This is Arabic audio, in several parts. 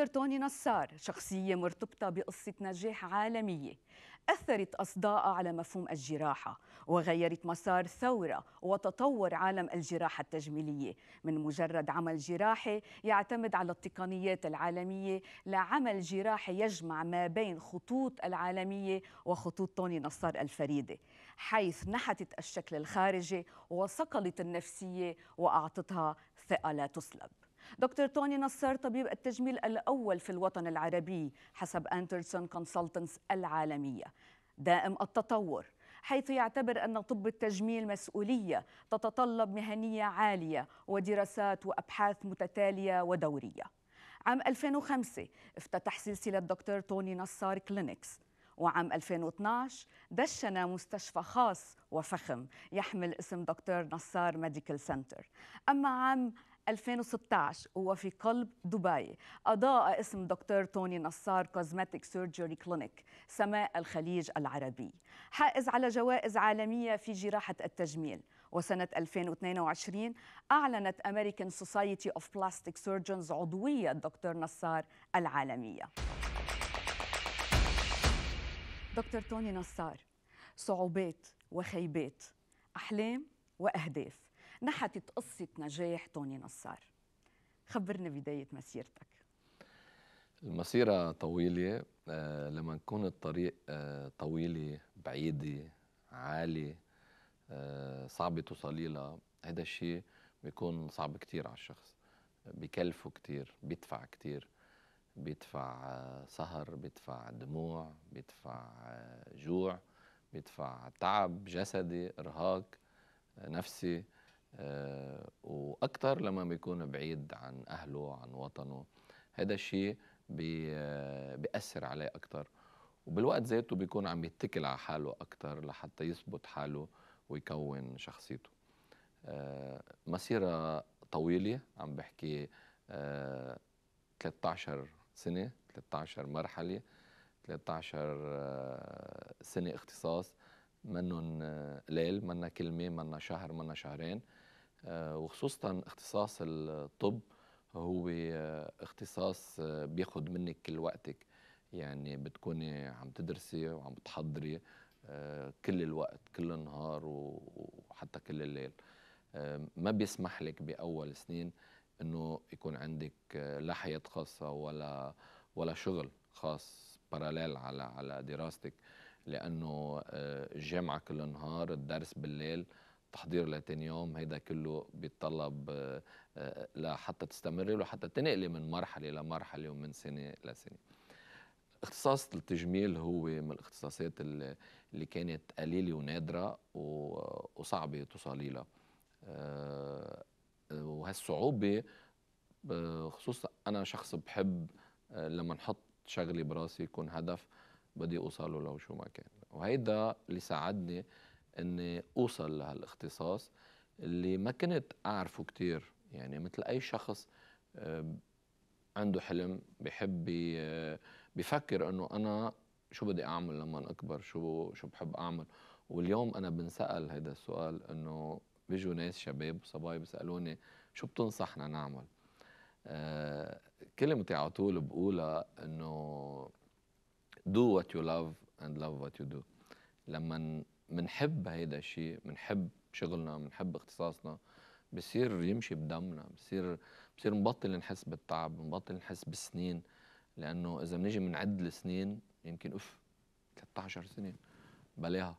دكتور توني نصار شخصية مرتبطة بقصة نجاح عالمية. أثرت أصداءها على مفهوم الجراحة وغيرت مسار ثورة وتطور عالم الجراحة التجميلية. من مجرد عمل جراحي يعتمد على التقنيات العالمية لعمل جراحي يجمع ما بين خطوط العالمية وخطوط توني نصار الفريدة حيث نحتت الشكل الخارجي وصقلت النفسية وأعطتها ثقة لا تسلب. دكتور توني نصار طبيب التجميل الأول في الوطن العربي حسب أندرسون Consultants العالمية. دائم التطور حيث يعتبر أن طب التجميل مسؤولية تتطلب مهنية عالية ودراسات وأبحاث متتالية ودورية. عام 2005 افتتح سلسلة دكتور توني نصار Clinics وعام 2012 دشن مستشفى خاص وفخم يحمل اسم دكتور نصار Medical Center أما عام 2016 وفي قلب دبي. أضاء اسم دكتور توني نصار Cosmetic Surgery Clinic سماء الخليج العربي. حائز على جوائز عالمية في جراحة التجميل. وسنة 2022 أعلنت American Society of Plastic Surgeons عضوية دكتور نصار العالمية. دكتور توني نصار صعوبات وخيبات أحلام وأهداف. نحتت قصة نجاح توني نصار؟ خبرنا بداية مسيرتك. المسيرة طويلة آه لما نكون الطريق آه طويلة بعيدة عالية آه صعبة توصلي لها هذا الشيء بيكون صعب كتير على الشخص. بكلفه كتير بيدفع كتير بيدفع سهر بيدفع دموع بيدفع جوع بيدفع تعب جسدي إرهاق نفسي. وأكثر لما بيكون بعيد عن أهله عن وطنه هذا الشيء آه، بيأثر عليه أكثر وبالوقت ذاته بيكون عم يتكل على حاله أكثر لحتى يثبت حاله ويكون شخصيته. آه، مسيرة طويلة عم بحكي 13 سنة 13 مرحلة 13 سنة اختصاص منن ليل منا كلمة منا شهر منا شهرين. آه، وخصوصا اختصاص الطب هو آه، اختصاص آه، بياخد منك كل وقتك. يعني بتكوني عم تدرسي وعم بتحضري كل الوقت كل النهار وحتى كل الليل. ما بيسمح لك بأول سنين إنه يكون عندك لا حياة خاصة ولا ولا شغل خاص باراليل على على دراستك. لأنه الجامعة كل النهار الدرس بالليل تحضير لتاني يوم هيدا كله بيتطلب آه، آه، لحتى تستمري لحتى تنقلي من مرحلة لمرحله ومن سنة لسنه اختصاص التجميل هو من الاختصاصات اللي كانت قليلة ونادرة وصعبة توصلي لها آه، وهالصعوبة خصوصا أنا شخص بحب لما نحط شغلي براسي يكون هدف بدي أوصله لو شو ما كان. وهيدا اللي ساعدني إني أوصل لهالاختصاص اللي ما كنت أعرفه كتير. يعني مثل أي شخص عنده حلم بحب بفكر إنه أنا شو بدي أعمل لما أكبر شو شو بحب أعمل. واليوم أنا بنسأل هذا السؤال إنه بيجوا ناس شباب وصبايا بيسألوني شو بتنصحنا نعمل؟ آه كلمتي على طول بقولها إنه do what you love and love what you do. لما بنحب هيدا الشيء بنحب شغلنا بنحب اختصاصنا بصير يمشي بدمنا بصير بصير نبطل نحس بالتعب نبطل نحس بالسنين لأنه إذا بنيجي بنعد السنين يمكن اف 13 سنة بلاها.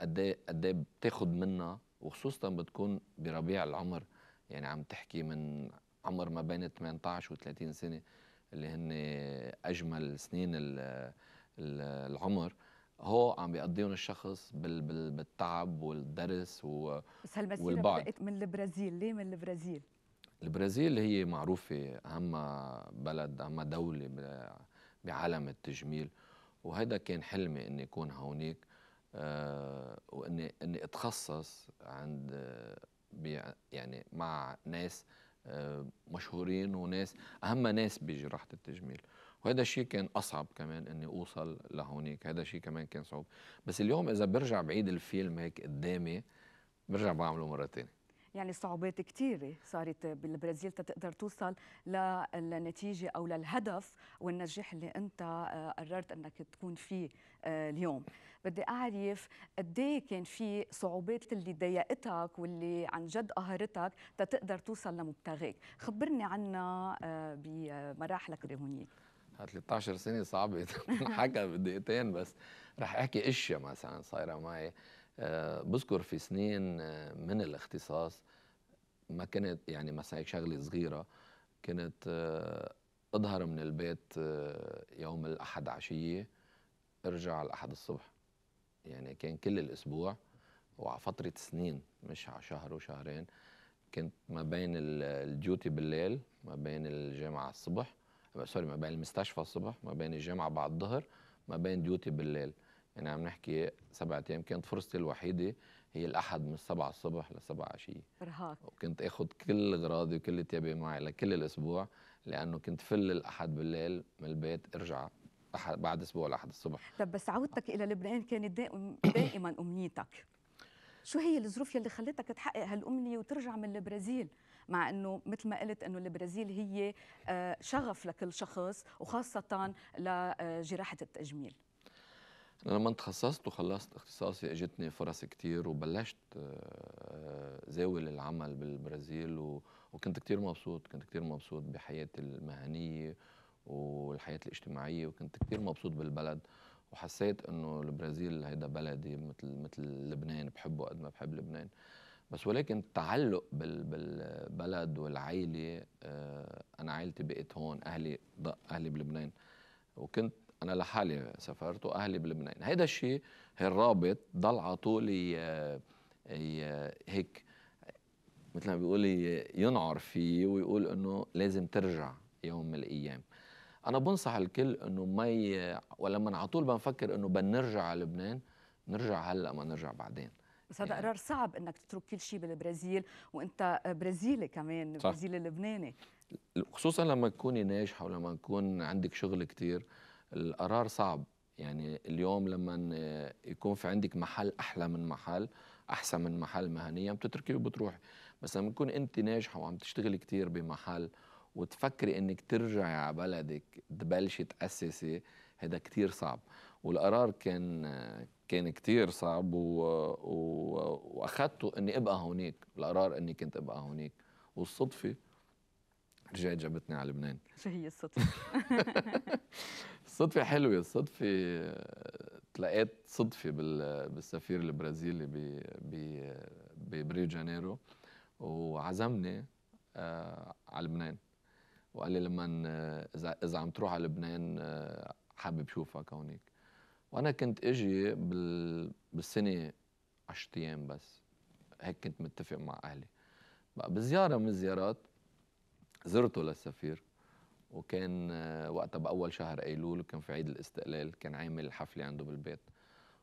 قد إيه قد إيه بتاخذ منا وخصوصا بتكون بربيع العمر. يعني عم تحكي من عمر ما بين 18 و 30 سنة اللي هن أجمل سنين العمر. هو عم بيقضيهم الشخص بال بال بالتعب والدرس و بس هالمسيره بدات من البرازيل ليه من البرازيل؟ البرازيل هي معروفة أهم بلد أهم دولة بعالم التجميل وهذا كان حلمي إني أكون هونيك آه وإني إني أتخصص عند آه يعني مع ناس آه مشهورين وناس أهم ناس بجراحة التجميل. وهذا الشيء كان أصعب كمان إني أوصل لهونيك هذا الشيء كمان كان صعب. بس اليوم إذا برجع بعيد الفيلم هيك قدامي برجع بعمله مره ثانية يعني صعوبات كثيرة صارت بالبرازيل تقدر توصل للنتيجة أو للهدف والنجاح اللي أنت آه، قررت أنك تكون فيه آه، اليوم. بدي أعرف قد إيه كان في صعوبات اللي ضايقتك واللي عن جد قهرتك تقدر توصل لمبتغاك. خبرني عنها آه، بمراحلك اللي هونيك 13 سنة صعبة. حكى بدقيقتين بس. رح أحكي أشياء مثلا صايرة معي. آه، بذكر في سنين آه، من الاختصاص ما كانت يعني مثلا شغلة صغيرة كنت آه، أظهر من البيت يوم الأحد عشية أرجع الأحد الصبح. يعني كان كل الأسبوع وعلى فترة سنين مش على شهر وشهرين كنت ما بين الديوتي بالليل ما بين الجامعة الصبح سوري ما بين المستشفى الصبح ما بين الجامعة بعد الظهر ما بين duty بالليل. يعني عم نحكي سبعة أيام. كانت فرصتي الوحيدة هي الأحد من 7 الصبح ل 7 عشية. ارهاق وكنت آخذ كل أغراضي وكل ثيابي معي لكل الأسبوع لأنه كنت فل الأحد بالليل من البيت ارجع أحد بعد أسبوع الاحد الصبح. طب بس عودتك إلى لبنان كانت دائما أمنيتك. شو هي الظروف يلي خلتك تحقق هالأمنية وترجع من البرازيل؟ مع إنه مثل ما قلت إنه البرازيل هي آه، شغف لكل شخص وخاصة لجراحه التجميل. لما تخصصت وخلصت اختصاصي أجتني فرص كتير وبلشت آه، زاول العمل بالبرازيل وكنت كتير مبسوط كنت كتير مبسوط بحياتي المهنية والحياة الاجتماعية وكنت كتير مبسوط بالبلد. وحسيت إنه البرازيل هيدا بلدي مثل مثل لبنان بحبه قد ما بحب لبنان. بس ولكن التعلق بالبلد والعائلة آه، أنا عائلتي بقيت هون أهلي أهلي بلبنان. وكنت أنا لحالي سافرت وأهلي بلبنان. هيدا الشيء الرابط ضل على طول هيك مثل ما بيقول ينعر فيه ويقول إنه لازم ترجع يوم من الأيام. أنا بنصح الكل إنه ما. ولما على طول بنفكر إنه بنرجع على لبنان نرجع هلأ ما نرجع بعدين. بس هذا قرار صعب إنك تترك كل شيء بالبرازيل وأنت برازيلي كمان برازيلي لبناني خصوصا لما تكوني ناجحه ولما يكون عندك شغل كتير القرار صعب. يعني اليوم لما يكون في عندك محل أحلى من محل أحسن من محل مهنيا بتتركيه وبتروحي بس لما تكون أنت ناجحه وعم تشتغلي كثير بمحل وتفكري إنك ترجعي على بلدك تبلشي تأسسي هذا كثير صعب. والقرار كان كان كثير صعب و... و... واخذته إني أبقى هونيك القرار إني كنت أبقى هونيك. والصدفة رجعت جابتني على لبنان. شو هي الصدفة؟ الصدفة حلوة. الصدفة تلاقيت صدفة بالسفير البرازيلي ببريو جانيرو وعزمني آه، على لبنان. وقال لي لما اذا إذا عم تروح على لبنان آه، حابب شوفك هونيك. وأنا كنت أجي بالسنة 10 أيام بس. هيك كنت متفق مع أهلي. بقى بزيارة من الزيارات زرته للسفير وكان آه، وقتها بأول شهر ايلول وكان في عيد الاستقلال كان عامل حفلة عنده بالبيت.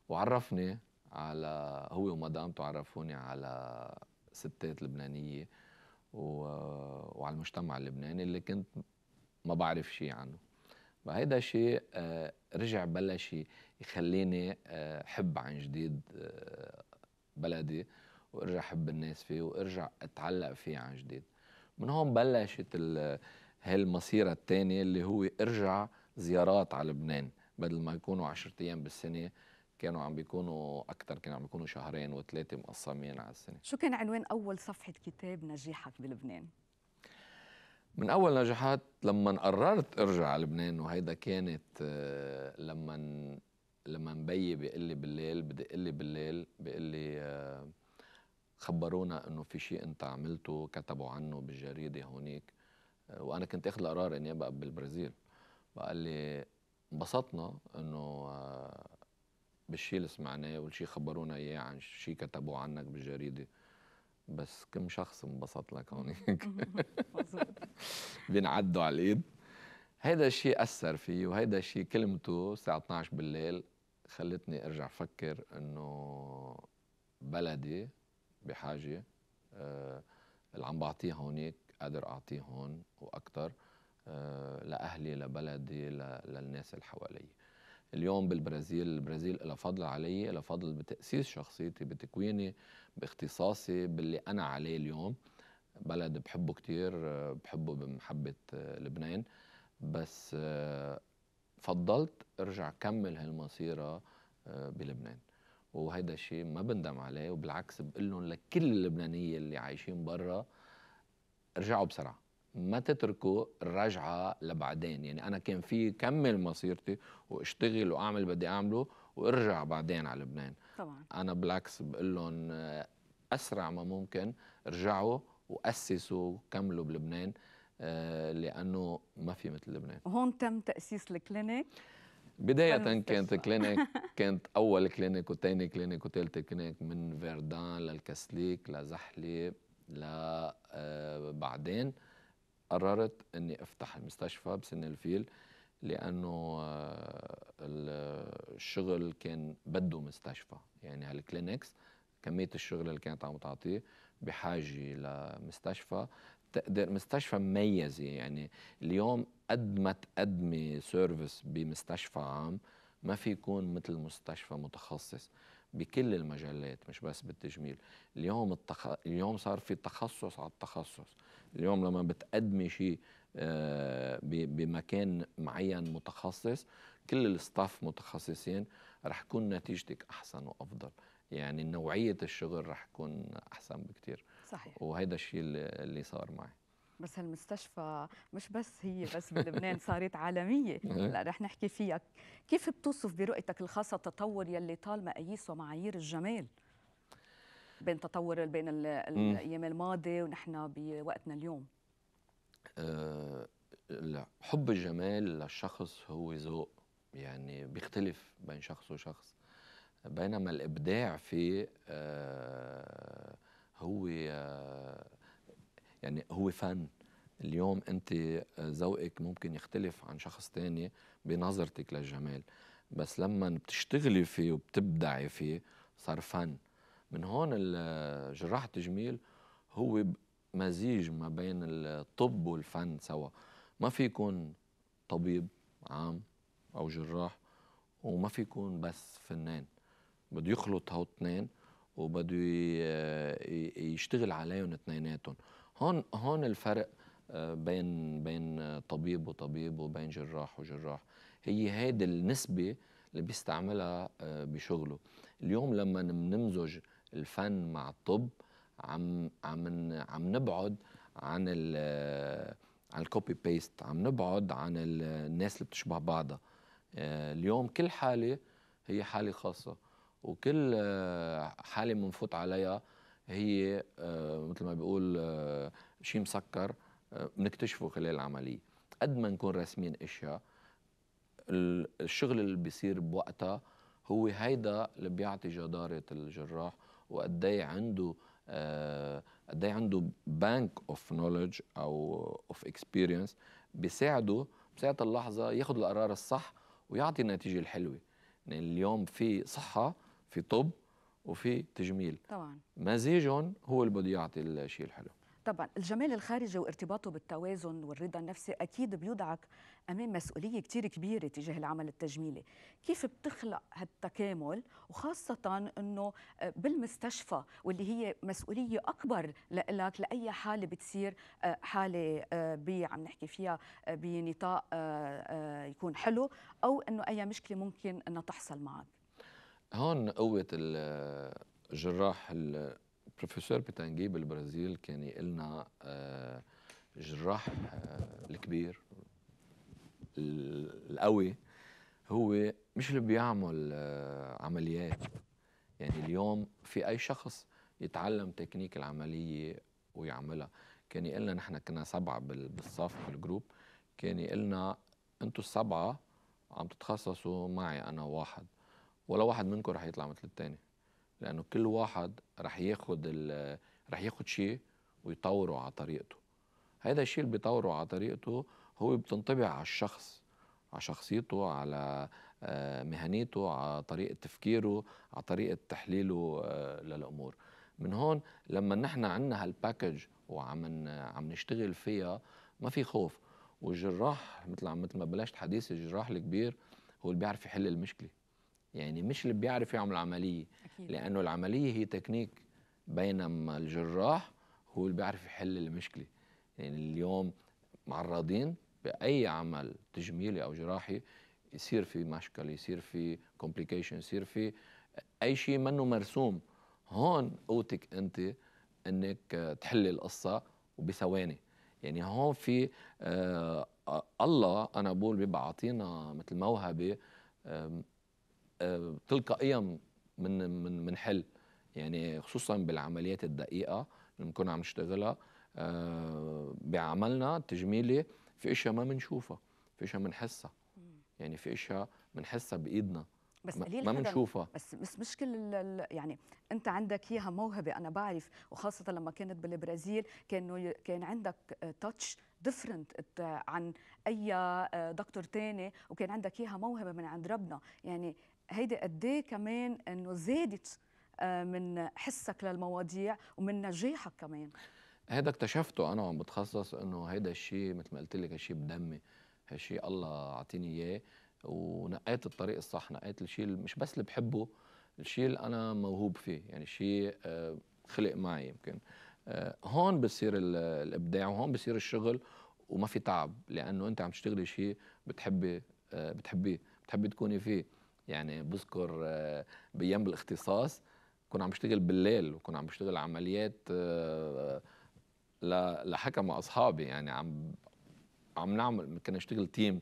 وعرفني على هو ومدامته عرفوني على ستات لبنانية وعلى المجتمع اللبناني اللي كنت ما بعرف شيء عنه. فهيدا شيء آه، رجع بلش يخليني آه، حب عن جديد بلدي وارجع احب الناس فيه وارجع اتعلق فيه عن جديد. من هون بلشت هالمسيرة الثانية اللي هو ارجع زيارات على لبنان. بدل ما يكونوا 10 أيام بالسنة كانوا عم بيكونوا أكثر كانوا عم بيكونوا شهرين وثلاثة مقسمين على السنة. شو كان عنوان أول صفحة كتاب نجاحك بلبنان؟ من أول نجاحات لما قررت أرجع على لبنان وهيدا كانت آه، لما لما مبي بيقول لي بالليل بدق لي بالليل بيقول لي آه، خبرونا إنه في شيء أنت عملته كتبوا عنه بالجريدة هونيك. وأنا كنت أخذ القرار إني أبقى بالبرازيل. وقال لي انبسطنا إنه آه، بالشيء اللي سمعناه والشيء خبرونا إياه عن شيء كتبوه عنك بالجريدة. بس كم شخص انبسط لك هونيك بينعدوا على الإيد. هيدا الشيء أثر فيه وهيدا الشيء كلمته الساعة 12 بالليل خلتني أرجع أفكر إنه بلدي بحاجة آه اللي عم بعطيه هونيك قادر أعطيه هون وأكثر آه لأهلي لبلدي للناس اللي حوالي. اليوم بالبرازيل البرازيل لها فضل علي لها فضل بتأسيس شخصيتي بتكويني باختصاصي باللي أنا عليه اليوم. بلد بحبه كتير بحبه بمحبة لبنان. بس فضلت أرجع كمل هالمسيره بلبنان. وهيدا الشيء ما بندم عليه وبالعكس بقول لهم لكل اللبنانية اللي عايشين برا ارجعوا بسرعة. ما تتركوا الرجعه لبعدين. يعني أنا كان في كمل مسيرتي واشتغل وأعمل بدي أعمله وارجع بعدين على لبنان. طبعا. أنا بالعكس بقول لهم أسرع ما ممكن ارجعوا وأسسوا كملوا بلبنان آه، لأنه ما في مثل لبنان. هون تم تأسيس ال clinic؟ بداية كانت clinic كانت أول clinic وثاني clinic وثالث clinic من فيردان للكسليك لزحلي ل آه، بعدين. قررت إني أفتح المستشفى بسن الفيل لأنه آه، الشغل كان بده مستشفى. يعني هال clinics كمية الشغل اللي كانت عم تعطيه بحاجة لمستشفى. بقدر مستشفى مميزة يعني اليوم قد ما تقدمي service بمستشفى عام ما في يكون مثل مستشفى متخصص بكل المجالات مش بس بالتجميل. اليوم التخ... اليوم صار في تخصص على التخصص. اليوم لما بتقدمي شيء آه، بمكان معين متخصص كل الستاف متخصصين رح تكون نتيجتك أحسن وأفضل. يعني نوعية الشغل رح تكون أحسن بكثير صحيح. وهيدا الشيء اللي صار معي. بس هالمستشفى مش بس هي بس بلبنان صارت عالمية. إيه. لا رح نحكي فيها كيف بتوصف برؤيتك الخاصة التطور يلي طال مقاييس ومعايير الجمال؟ بين تطور بين الأيام الماضية ونحن بوقتنا اليوم؟ أه حب الجمال للشخص هو ذوق. يعني بيختلف بين شخص وشخص. بينما الإبداع فيه أه هو أه يعني هو فن. اليوم أنت ذوقك ممكن يختلف عن شخص تاني بنظرتك للجمال. بس لما بتشتغلي فيه وبتبدعي فيه صار فن. من هون جراح التجميل هو مزيج ما بين الطب والفن سوا. ما في يكون طبيب عام أو جراح وما في يكون بس فنان. بده يخلط هو اثنين وبده يشتغل عليهم اثنيناتهم. هون هون الفرق آه، بين بين طبيب وطبيب وبين جراح وجراح. هي هيدي النسبة اللي بيستعملها آه، بشغله. اليوم لما نمزج الفن مع الطب عم عم عم نبعد عن ال عن ال copy paste عم نبعد عن الناس اللي بتشبه بعضها. آه، اليوم كل حالة هي حالة خاصة وكل آه، حالة بنفوت عليها هي آه، مثل ما بيقول شيء مسكر بنكتشفه خلال العملية. قد ما نكون راسمين إشياء الشغل اللي بيصير بوقتها هو هيدا اللي بيعطي جدارة الجراح وقد إيه عنده آه، قد إيه عنده bank of knowledge أو of experience بيساعده بساعة اللحظة ياخذ القرار الصح ويعطي النتيجة الحلوة. يعني اليوم في صحة في طب وفي تجميل. طبعا. مزيجهم هو اللي بده يعطي الشيء الحلو. طبعا. الجمال الخارجي وارتباطه بالتوازن والرضا النفسي أكيد بيوضعك أمام مسؤولية كثير كبيرة تجاه العمل التجميلي. كيف بتخلق هالتكامل؟ وخاصة إنه آه، بالمستشفى واللي هي مسؤولية أكبر لك لأي حالة بتصير آه، حالة آه، عم نحكي فيها بنطاق يكون حلو أو إنه أي مشكلة ممكن إنها تحصل معك. هون قوة الجراح البروفيسور بتانجي بالبرازيل كان يقلنا جراح الكبير القوي هو مش اللي بيعمل آه، عمليات. يعني اليوم في أي شخص يتعلم تكنيك العملية ويعملها. كان يقلنا نحن كنا سبعة بالصف بال group. كان يقلنا أنتم السبعة عم تتخصصوا معي أنا واحد. ولا واحد منكم رح يطلع مثل الثاني لأنه كل واحد رح ياخد رح ياخد شيء ويطوره على طريقته. هذا الشيء اللي بيطوره على طريقته هو بتنطبع على الشخص على شخصيته على آه، مهنيته على طريقة تفكيره على طريقة تحليله آه، للأمور. من هون لما نحن عندنا هال package وعم عم نشتغل فيها ما في خوف. والجراح مثل مثل ما بلشت حديث الجراح الكبير هو اللي بيعرف يحل المشكلة. يعني مش اللي بيعرف يعمل عملية. أكيد. لأنه العملية هي تكنيك بينما الجراح هو اللي بيعرف يحل المشكلة. يعني اليوم معرضين بأي عمل تجميلي أو جراحي يصير في مشكل يصير في كومبليكيشن يصير في أي شيء منه مرسوم. هون قوتك أنت إنك تحلي القصة وبثواني. يعني هون في آه الله أنا بقول بيبقى عاطينا مثل موهبة آه آه تلقائيا من من من حل. يعني خصوصا بالعمليات الدقيقة اللي بنكون عم نشتغلها آه بعملنا التجميلي في إشياء ما بنشوفها في إشياء بنحسها يعني في إشياء بنحسها بإيدنا. بس ما- بنشوفها بس بس مش كل يعني أنت عندك إياها موهبة أنا بعرف وخاصة لما كنت بالبرازيل كانه ي- كان عندك تاتش ديفرنت عن أي آه، دكتور تاني وكان عندك إياها موهبة من عند ربنا. يعني هيدي قد إيه كمان إنه زادت آه، من حسك للمواضيع ومن نجاحك كمان. هذا اكتشفته أنا وعم بتخصص إنه هيدا الشيء مثل ما قلت لك هالشيء بدمي. هالشيء الله عطيني إياه ونقيت الطريق الصح نقيت الشيء مش بس اللي بحبه الشيء اللي أنا موهوب فيه. يعني شيء آه، خلق معي يمكن. آه، هون بصير ال- الإبداع وهون بصير الشغل وما في تعب لأنه أنت عم تشتغلي شيء بتحبي آه، بتحبيه بتحبي تكوني فيه. يعني بذكر بأيام بالاختصاص كنا عم بشتغل بالليل وكنا عم بشتغل عمليات ل- لحكى مع أصحابي يعني عم عم نعمل كنا نشتغل تيم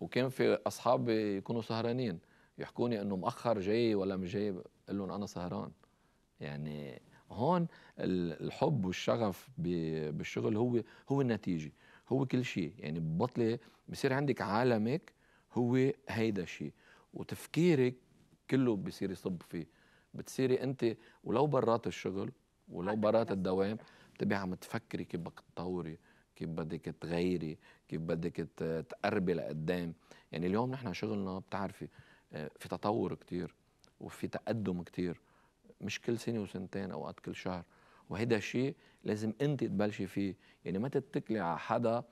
وكان في أصحابي يكونوا سهرانين يحكوني إنه مأخر جاي ولا مش جاي بقول لهم أنا سهران. يعني هون ال- الحب والشغف بالشغل هو هو النتيجة هو كل شيء. يعني ببطلي بصير عندك عالمك هو هيدا الشيء. وتفكيرك كله بصير يصب فيه. بتصيري أنت ولو برات الشغل ولو برات الدوام بتبقي عم تفكري كيف بدك تطوري كيف بدك تغيري كيف بدك تقربي لقدام. يعني اليوم نحن شغلنا بتعرفي آه، في تطور كتير وفي تقدم كتير مش كل سنة وسنتين أوقات كل شهر. وهيدا الشيء لازم انت تبلشي فيه. يعني ما تتكلي على حدا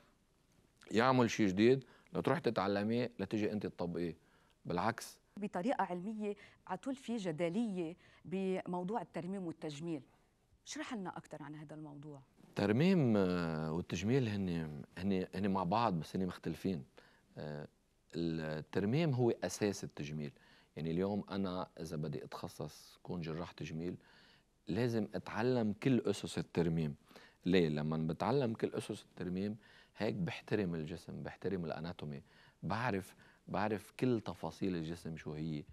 يعمل شيء جديد لتروح تتعلميه لتجي انت تطبقيه. بالعكس. بطريقة علمية على طول في جدلية بموضوع الترميم والتجميل. اشرح لنا أكثر عن هذا الموضوع. الترميم آه، والتجميل هن هن هن مع بعض بس هن مختلفين. آه، الترميم هو أساس التجميل. يعني اليوم أنا إذا بدي أتخصص كون جراح تجميل لازم أتعلم كل أسس الترميم. ليه؟ لما بتعلم كل أسس الترميم هيك بحترم الجسم بحترم الأناتومي. بعرف بعرف كل تفاصيل الجسم شو هي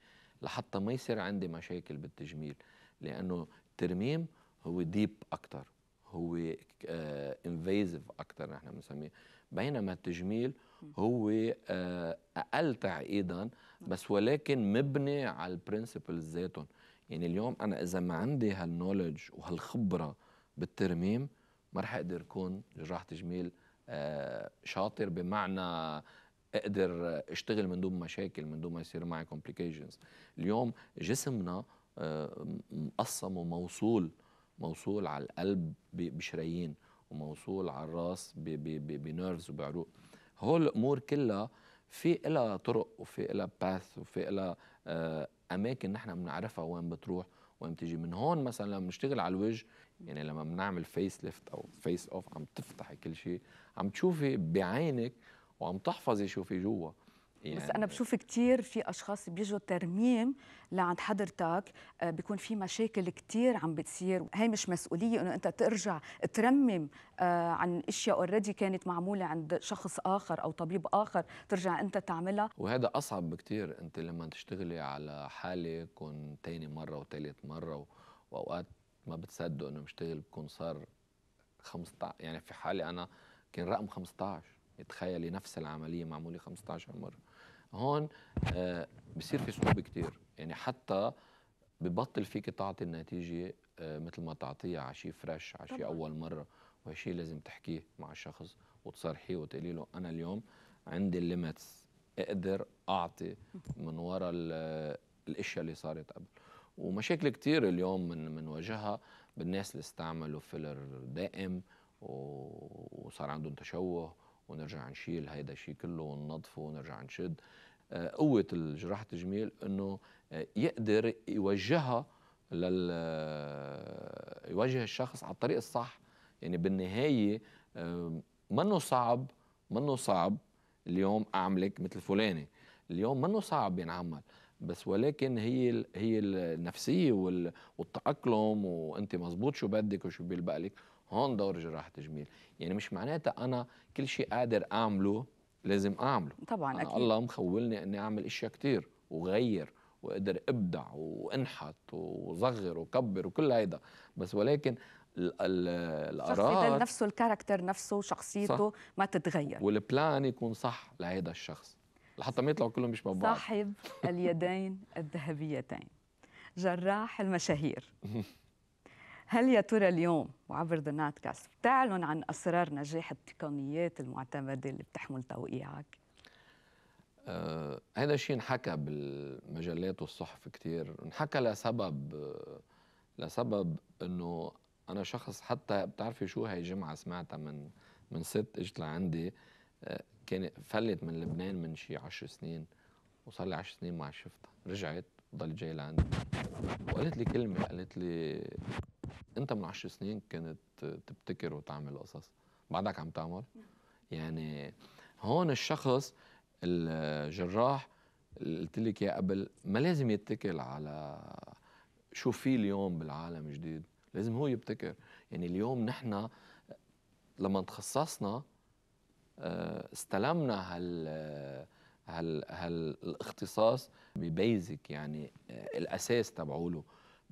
لحتى ما يصير عندي مشاكل بالتجميل. لأنه الترميم هو deep أكثر هو invasive أكثر نحن بنسميه. بينما التجميل هو آه، أقل تعقيدا بس ولكن مبني على ال principles ذاتهم. يعني اليوم أنا إذا ما عندي هال knowledge وهالخبرة بالترميم ما رح أقدر أكون جراح تجميل آه، شاطر بمعنى أقدر أشتغل من دون مشاكل من دون ما يصير معي complications اليوم جسمنا آه، مقسم وموصول موصول على القلب بشرايين وموصول على الراس ب nerves وبعروق. هول الأمور كلها في لها طرق وفي لها path وفي لها آه، أماكن نحن بنعرفها وين بتروح وين بتيجي. من هون مثلا لما بنشتغل على الوجه يعني لما بنعمل face lift أو face off عم تفتحي كل شيء عم تشوفي بعينك وعم تحفظي شو في جوا. يعني بس أنا بشوف كثير في أشخاص بيجوا ترميم لعند حضرتك آه، بيكون في مشاكل كثير عم بتصير. هي مش مسؤولية إنه أنت ترجع ترمم آه، عن أشياء already كانت معمولة عند شخص آخر أو طبيب آخر ترجع أنت تعملها. وهذا أصعب بكتير. أنت لما تشتغلي على حاله يكون تاني مرة وتالت مرة. وأوقات ما بتصدقوا إنه مشتغل بكون صار 15 يعني في حالي أنا كان رقم 15 تخيلي نفس العملية معمولة 15 مرة. هون آه بصير في صعوبة كتير. يعني حتى ببطل فيك تعطي النتيجة آه مثل ما تعطيها على شيء فريش على شيء. أول مرة وهالشيء لازم تحكيه مع الشخص وتصارحيه وتقولي له أنا اليوم عندي ال limits أقدر أعطي من وراء ال- الأشياء اللي صارت قبل. ومشاكل كتير اليوم من بنواجهها بالناس اللي استعملوا filler دائم وصار عندهم تشوه ونرجع نشيل هيدا الشيء كله وننظفه ونرجع نشد. قوة الجراحه التجميل إنه آه، يقدر يوجهها لل يوجه الشخص على الطريق الصح. يعني بالنهاية منه صعب منه صعب اليوم أعملك مثل فلاني اليوم منه صعب ينعمل بس ولكن هي هي النفسية والتأقلم وأنت مزبوط شو بدك وشو بيلبق لك هون دور جراحة التجميل. يعني مش معناتها أنا كل شيء قادر أعمله لازم أعمله. طبعا أنا أكيد. الله مخولني إني أعمل إشياء كتير وغير واقدر أبدع وأنحت وصغر وكبر وكل هيدا. بس ولكن ال .. يضل نفسه ال character نفسه شخصيته صح. ما تتغير. وال plan يكون صح لهيدا الشخص. لحتى ما يطلعوا كلهم مثل بعض. صاحب اليدين الذهبيتين. جراح المشاهير. هل يا ترى اليوم وعبر The NetCast بتعلن عن أسرار نجاح التقنيات المعتمدة اللي بتحمل توقيعك؟ آه الشيء انحكى بالمجلات والصحف كثير انحكى لسبب لسبب إنه أنا شخص حتى بتعرفي شو هي جمعة سمعتها من من ست إجت لعندي. آه، كان فلت من لبنان من شي 10 سنين وصار لي 10 سنين ما شفتها. رجعت ضلت جاي لعندي. وقالت لي كلمة قالت لي انت من 10 سنين كنت تبتكر وتعمل قصص. بعدك عم تعمل؟ يعني هون الشخص الجراح اللي قلت لك إياه قبل ما لازم يتكل على شو في اليوم بالعالم جديد لازم هو يبتكر. يعني اليوم نحن لما تخصصنا آه، استلمنا هال هال هالاختصاص ببيزك يعني آه، الأساس تبعوله.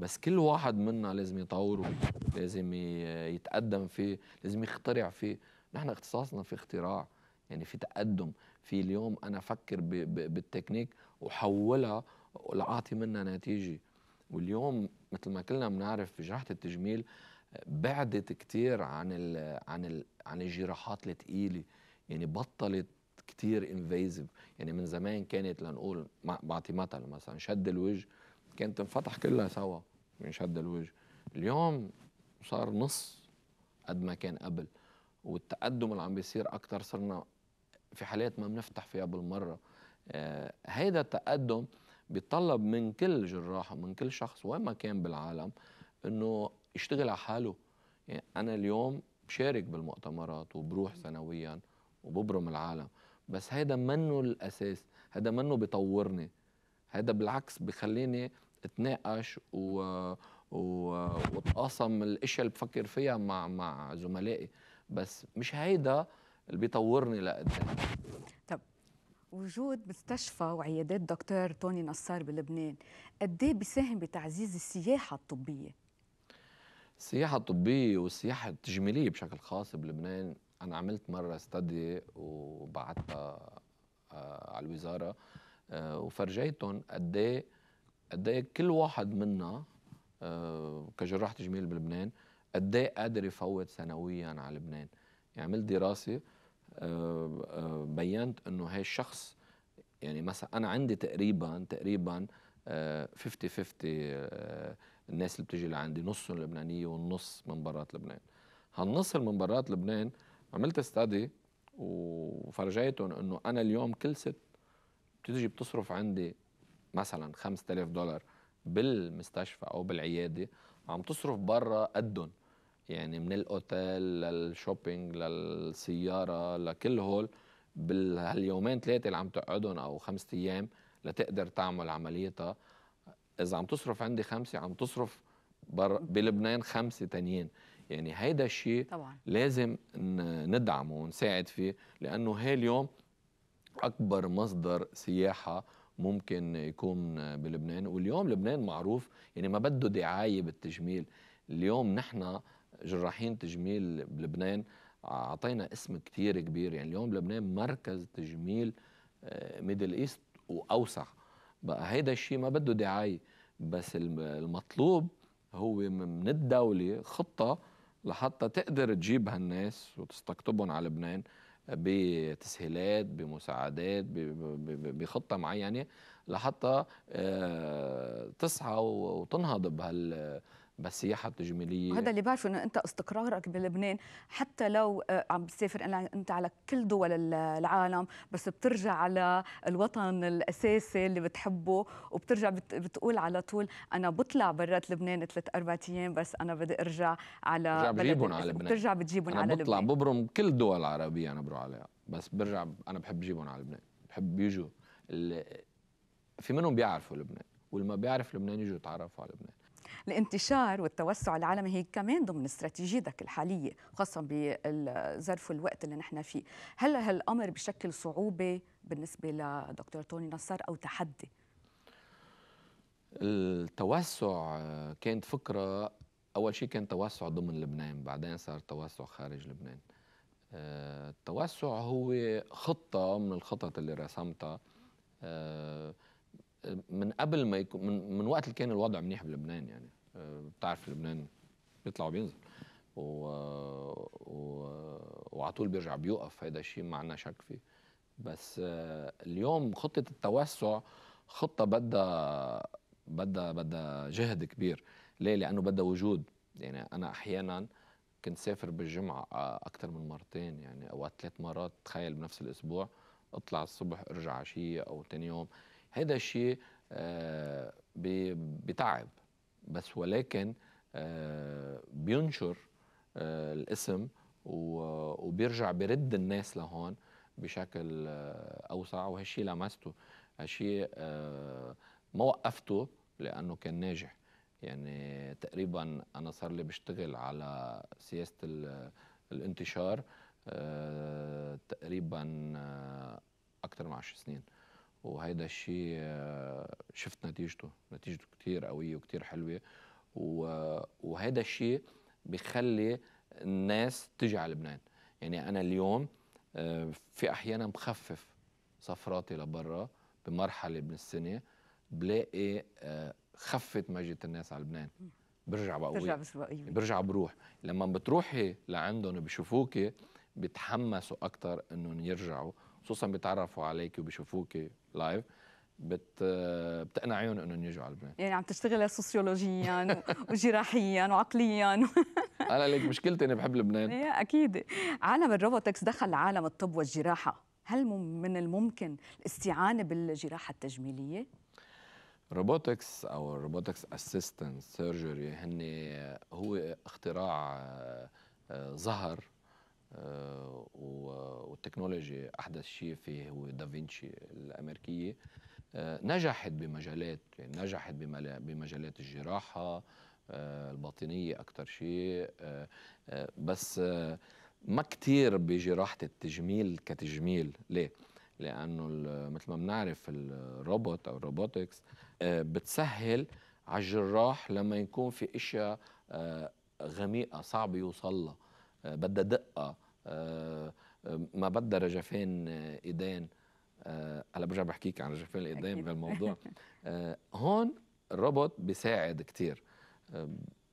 بس كل واحد منا لازم يطوره لازم يتقدم فيه لازم يخترع فيه. نحن اختصاصنا في اختراع يعني في تقدم. في اليوم أنا أفكر بالتكنيك وحولها لأعطي منها نتيجة. واليوم مثل ما كلنا بنعرف في جراحه التجميل بعدت كثير عن ال عن ال عن الجراحات الثقيله يعني بطلت كثير invasive يعني من زمان كانت لنقول بعطي مثل مثلا شد الوجه كانت تنفتح كلها سوا. من شد الوجه. اليوم صار نص قد ما كان قبل والتقدم اللي عم بيصير أكثر صرنا في حالات ما بنفتح فيها بالمرة. آه هيدا التقدم بيتطلب من كل جراح ومن كل شخص وين ما كان بالعالم إنه يشتغل على حاله. يعني أنا اليوم بشارك بالمؤتمرات وبروح سنويا وببرم العالم بس هيدا منه الأساس هذا منه بيطورني هذا بالعكس بخليني اتناقش و... و... واتقاسم الاشياء اللي بفكر فيها مع مع زملائي. بس مش هيدا اللي بيطورني لقدام. طب وجود مستشفى وعيادات دكتور توني نصار بلبنان قد إيه بيساهم بتعزيز السياحة الطبية؟ السياحة الطبية والسياحة التجميلية بشكل خاص بلبنان أنا عملت مرة استدي وبعتها آه، على الوزارة آه، وفرجيتهم قد إيه قد إيه كل واحد منا آه، كجراح تجميل بلبنان قد إيه قادر يفوت سنويا على لبنان. يعني عملت دراسة آه، آه، بينت إنه هي الشخص يعني مثلا أنا عندي تقريبا تقريبا 50 50 الناس اللي بتيجي لعندي نصهم لبنانية والنص من برات لبنان. هالنص اللي من برات لبنان عملت استدي وفرجيتهم إنه أنا اليوم كل ست بتيجي بتصرف عندي مثلا 5000 دولار بالمستشفى أو بالعيادة عم تصرف برا قدهم يعني من الأوتيل للشوبينج للسيارة لكل هول بهاليومين ثلاثة اللي عم تقعدهم أو خمسة أيام لتقدر تعمل عمليتها. إذا عم تصرف عندي خمسة عم تصرف بر بلبنان خمسة تانيين. يعني هيدا الشيء طبعا. لازم ندعمه ونساعد فيه لأنه هي اليوم أكبر مصدر سياحة ممكن يكون بلبنان. واليوم لبنان معروف يعني ما بده دعاية بالتجميل. اليوم نحن جراحين تجميل بلبنان أعطينا اسم كتير كبير. يعني اليوم لبنان مركز تجميل Middle آه، East وأوسع. بقى هيدا الشيء ما بده دعاية. بس المطلوب هو من الدولة خطة لحتى تقدر تجيب هالناس وتستقطبهم على لبنان. بتسهيلات بمساعدات بخطة معينة لحتى آه، تسعى وتنهض بهال بالسياحه التجميليه وهذا اللي بعرفه إنه أنت استقرارك بلبنان حتى لو آه، عم بتسافر أنت على كل دول العالم بس بترجع على الوطن الأساسي اللي بتحبه وبترجع بتقول على طول أنا بطلع برات لبنان ثلاث أربع أيام بس أنا بدي أرجع على بجيبهم على لبنان. بترجع بتجيبهم على لبنان. بطلع ببرم كل الدول العربيه أنا بروح عليها بس برجع أنا بحب جيبهم على لبنان. بحب يجوا في منهم بيعرفوا لبنان واللي ما بيعرف لبنان يجوا يتعرفوا على لبنان. الانتشار والتوسع العالمي هي كمان ضمن استراتيجيتك الحالية خاصة بظرف الوقت اللي نحن فيه. هل هالأمر بشكل صعوبة بالنسبة لدكتور توني نصار أو تحدي؟ التوسع كانت فكرة أول شيء كان توسع ضمن لبنان بعدين صار توسع خارج لبنان. التوسع هو خطة من الخطط اللي رسمتها. من قبل ما يكون من, من وقت اللي كان الوضع منيح بلبنان يعني. آه، بتعرف لبنان بيطلع وبينزل. و... و... وعلى طول بيرجع بيوقف هذا الشيء ما عندنا شك فيه. بس آه، اليوم خطة التوسع خطة بدها بدها بدها جهد كبير. ليه؟ لأنه بدها وجود. يعني أنا أحيانا كنت سافر بالجمعة أكثر من مرتين يعني اوقات ثلاث مرات. تخيل بنفس الأسبوع أطلع الصبح أرجع عشيه أو ثاني يوم. هذا الشيء آه، بتعب. بس ولكن آه، بينشر آه، الاسم وبيرجع برد الناس لهون بشكل أوسع. وهالشيء لمسته. هالشيء ما وقفته لأنه كان ناجح. يعني تقريبا أنا صار لي بشتغل على سياسة الانتشار تقريبا أكثر من 10 سنين. وهيدا الشيء آه، شفت نتيجته. نتيجته كتير قوية وكتير حلوة. وهيدا الشيء بخلي الناس تجي على لبنان. يعني أنا اليوم آه، في أحيانا بخفف سفراتي لبرا بمرحلة من السنة بلاقي آه، خفت مجية الناس على لبنان. برجع بقوي. برجع برجع بروح. لما بتروحي لعندهم بيشوفوكي بيتحمسوا أكتر إنهم يرجعوا. خصوصا بيتعرفوا عليك وبيشوفوك live بت بتقنعيهم انهم يجوا على لبنان يعني عم تشتغل سوسيولوجيا وجراحيا وعقليا. أنا ليك مشكلتي إني بحب لبنان. إيه أكيد. عالم ال robotics دخل عالم الطب والجراحة. هل من الممكن الاستعانة بالجراحة التجميلية؟ robotics أو robotics assistant surgery هن هو اختراع آه، ظهر آه، وال technology أحدث شيء فيه هو دافنشي الأمريكية. آه، نجحت بمجالات يعني نجحت بمجالات الجراحة آه، الباطنية أكثر شيء. بس ما كثير بجراحة التجميل كتجميل. ليه؟ لأنه مثل ما بنعرف الروبوت أو الروبوتكس بتسهل على الجراح لما يكون في إشياء غميقة صعب يوصل لها. بدها دقة آه، ما بدها رجفين إيدين. آه، هلا برجع بحكيك عن رجفين الإيدين بالموضوع آه، هون الروبوت بيساعد كثير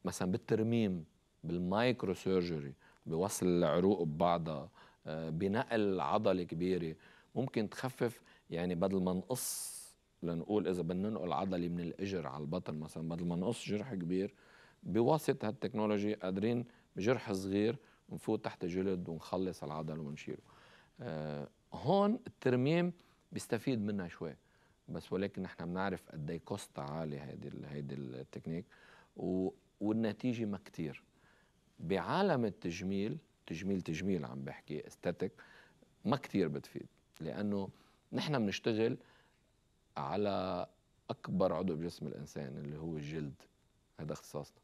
مثلا بالترميم بال micro surgery بوصل العروق ببعضها. بنقل عضلة كبيرة. ممكن تخفف يعني بدل ما نقص لنقول إذا بدنا ننقل عضلة من الإجر على البطن مثلا بدل ما نقص جرح كبير بواسطة هال technology قادرين بجرح صغير نفوت تحت جلد ونخلص العضل ونشيله. آه هون الترميم بيستفيد منها شوي بس ولكن نحن بنعرف قد إيه cost عالي هيدي هيدي التكنيك والنتيجة ما كتير. بعالم التجميل تجميل تجميل عم بحكي esthetic ما كتير بتفيد لأنه نحن بنشتغل على أكبر عضو بجسم الإنسان اللي هو الجلد هذا اختصاصنا.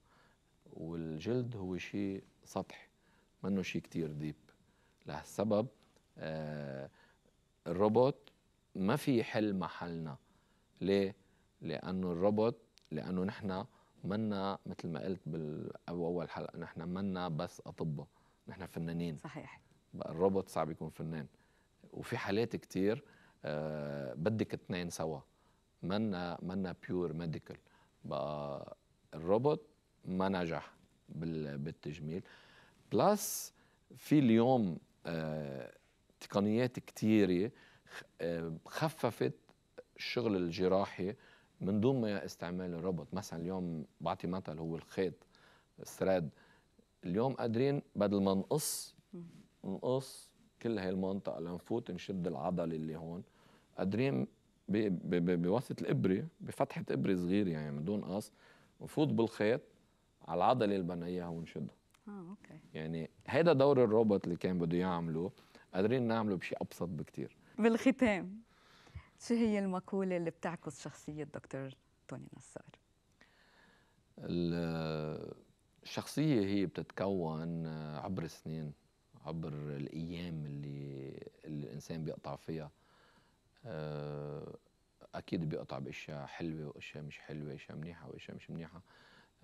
والجلد هو شيء سطحي. منه شيء كتير deep. لهالسبب آه الروبوت ما في يحل محلنا. ليه؟ لأنه الروبوت لأنه نحن منا مثل ما قلت بالأول حلقة نحن منا بس أطباء نحن فنانين. صحيح. بقى الروبوت صعب يكون فنان. وفي حالات كتير آه بدك اثنين سوا. منا منا pure medical بقى الروبوت ما نجح بالتجميل. plus في اليوم آه تقنيات كثيره آه خففت الشغل الجراحي من دون ما استعمال الروبوت. مثلا اليوم بعطي مثل هو الخيط ال thread. اليوم قادرين بدل ما نقص نقص كل هاي المنطقة لنفوت نشد العضله اللي هون. قادرين بواسطة الإبرة بفتحة إبرة صغيرة يعني من دون قص نفوت بالخيط على العضلة اللي بدنا اياها ونشدها. آه okay. يعني هيدا دور الروبوت اللي كان بده يعمله قادرين نعمله بشيء أبسط بكتير. بالختام شو هي المقولة اللي بتعكس شخصية دكتور توني نصار؟ الشخصية هي بتتكون عبر السنين عبر الأيام اللي, الإنسان بيقطع فيها. آه، أكيد بيقطع بأشياء حلوة وأشياء مش حلوة أشياء منيحة وأشياء مش منيحة.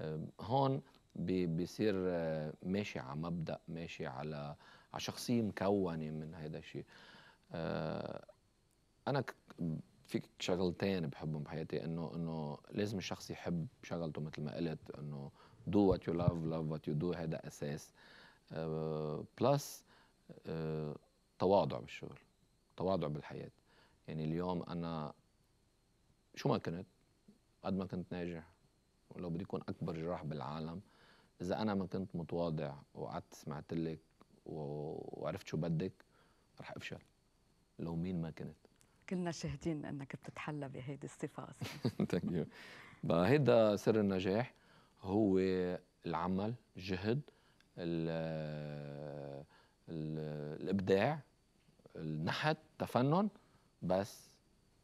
آه، هون بيصير آه، ماشي على مبدأ ماشي على على شخصية مكونة من هذا الشيء. أنا في شغلتين بحبهم بحياتي إنه إنه لازم الشخص يحب شغلته مثل ما قلت إنه do what you love love what you do هذا أساس. بلس uh, uh, تواضع بالشغل تواضع بالحياة. يعني اليوم أنا شو ما كنت قد ما كنت ناجح ولو بدي اكون أكبر جراح بالعالم إذا أنا ما كنت متواضع وقعدت سمعت لك وعرفت شو بدك رح أفشل لو مين ما كنت. كلنا شاهدين إنك بتتحلى بهيدي الصفة thank you هيدا سر النجاح هو العمل الجهد الإبداع النحت تفنن بس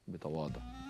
بتواضع.